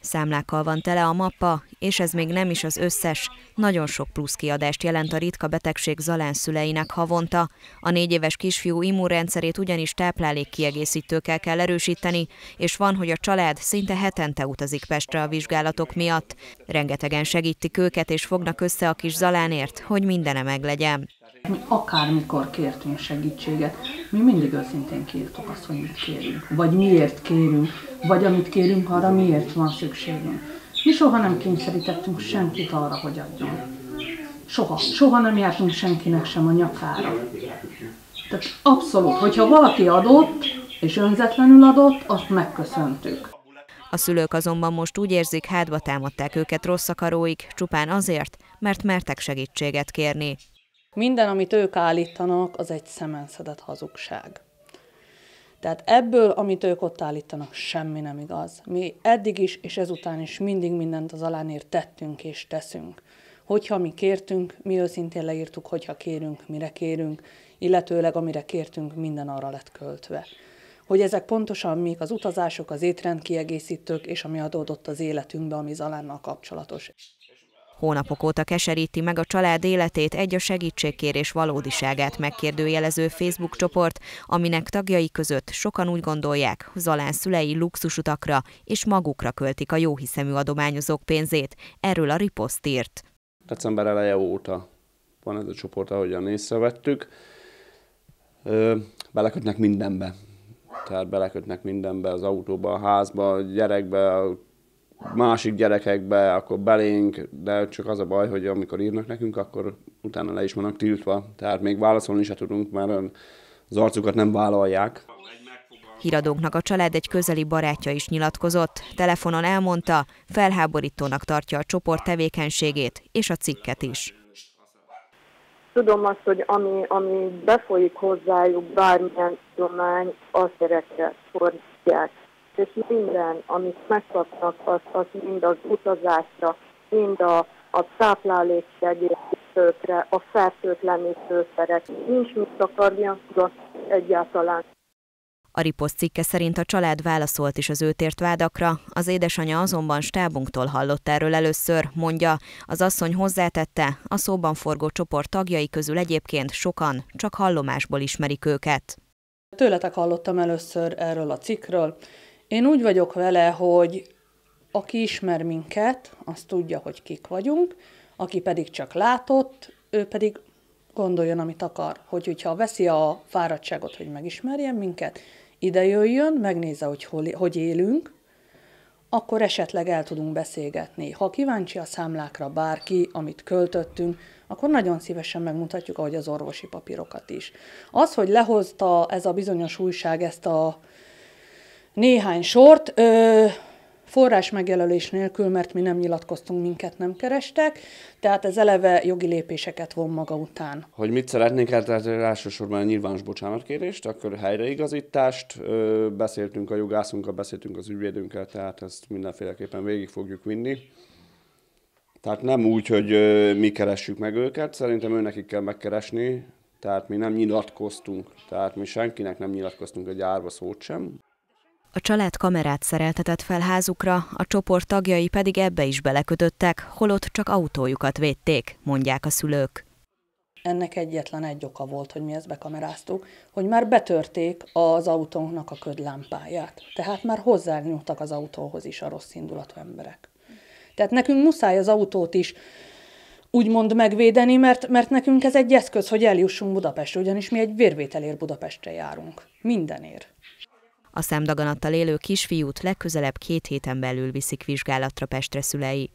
Számlákkal van tele a mappa, és ez még nem is az összes. Nagyon sok plusz kiadást jelent a ritka betegség Zalán szüleinek havonta. A négy éves kisfiú immunrendszerét ugyanis táplálék kiegészítőkkel kell erősíteni, és van, hogy a család szinte hetente utazik Pestre a vizsgálatok miatt. Rengetegen segítik őket, és fognak össze a kis Zalánért, hogy mindene meglegyen. Mi akármikor kértünk segítséget, mi mindig őszintén kértük azt, hogy mit kérünk, vagy miért kérünk, vagy amit kérünk, arra miért van szükségünk. Mi soha nem kényszerítettünk senkit arra, hogy adjon. Soha. Soha nem jártunk senkinek sem a nyakára. Tehát abszolút, hogyha valaki adott, és önzetlenül adott, azt megköszöntük. A szülők azonban most úgy érzik, hátba támadták őket rossz akaróik, csupán azért, mert mertek segítséget kérni. Minden, amit ők állítanak, az egy szemenszedett hazugság. Tehát ebből, amit ők ott állítanak, semmi nem igaz. Mi eddig is, és ezután is mindig mindent az alánért tettünk és teszünk. Hogyha mi kértünk, mi őszintén leírtuk, hogyha kérünk, mire kérünk, illetőleg amire kértünk, minden arra lett költve. Hogy ezek pontosan mik az utazások, az étrendkiegészítők, és ami adódott az életünkbe, ami Zalánnal kapcsolatos. Hónapok óta keseríti meg a család életét egy a segítségkérés valódiságát megkérdőjelező Facebook csoport, aminek tagjai között sokan úgy gondolják, Zalán szülei luxusutakra és magukra költik a jóhiszemű adományozók pénzét. Erről a riposzt írt. December eleje óta van ez a csoport, ahogyan észrevettük. belekötnek mindenbe. Tehát belekötnek mindenbe, az autóba, a házba, a gyerekbe, a másik gyerekekbe, akkor belénk, de csak az a baj, hogy amikor írnak nekünk, akkor utána le is vannak tiltva. Tehát még válaszolni se tudunk, mert az arcukat nem vállalják. Híradónknak a család egy közeli barátja is nyilatkozott. Telefonon elmondta, felháborítónak tartja a csoport tevékenységét és a cikket is. Tudom azt, hogy ami, ami befolyik hozzájuk bármilyen tudomány, azt gyerekre fordítják és minden, amit megkapnak, az, az mind az utazásra, mind a, a táplálékegészítőkre, a fertőtlenítőszerek. Nincs mit akarja egyáltalán. A riposzt cikke szerint a család válaszolt is az őt ért vádakra, az édesanyja azonban stábunktól hallott erről először, mondja. Az asszony hozzátette, a szóban forgó csoport tagjai közül egyébként sokan csak hallomásból ismerik őket. Tőletek hallottam először erről a cikkről, én úgy vagyok vele, hogy aki ismer minket, az tudja, hogy kik vagyunk, aki pedig csak látott, ő pedig gondoljon, amit akar. Hogy, hogyha veszi a fáradtságot, hogy megismerjen minket, ide jöjjön, megnézze, hogy hol, hogy élünk, akkor esetleg el tudunk beszélgetni. Ha kíváncsi a számlákra bárki, amit költöttünk, akkor nagyon szívesen megmutatjuk, ahogy az orvosi papírokat is. Az, hogy lehozta ez a bizonyos újság ezt a néhány sort, ö, forrás megjelölés nélkül, mert mi nem nyilatkoztunk, minket nem kerestek, tehát ez eleve jogi lépéseket von maga után. Hogy mit szeretnénk el, tehát elsősorban a nyilvános bocsánatkérést, akkor helyreigazítást, ö, beszéltünk a jogászunkkal, beszéltünk az ügyvédünkkel, tehát ezt mindenféleképpen végig fogjuk vinni. Tehát nem úgy, hogy ö, mi keressük meg őket, szerintem őnekik kell megkeresni, tehát mi nem nyilatkoztunk, tehát mi senkinek nem nyilatkoztunk egy árva szót sem. A család kamerát szereltetett fel házukra, a csoport tagjai pedig ebbe is belekötöttek, holott csak autójukat védték, mondják a szülők. Ennek egyetlen egy oka volt, hogy mi ezt bekameráztuk, hogy már betörték az autónknak a ködlámpáját. Tehát már hozzányúltak az autóhoz is a rossz indulatú emberek. Tehát nekünk muszáj az autót is úgymond megvédeni, mert, mert nekünk ez egy eszköz, hogy eljussunk Budapestre, ugyanis mi egy vérvételért Budapestre járunk. Mindenért. A szemdaganattal élő kisfiút legközelebb két héten belül viszik vizsgálatra Pestre szülei.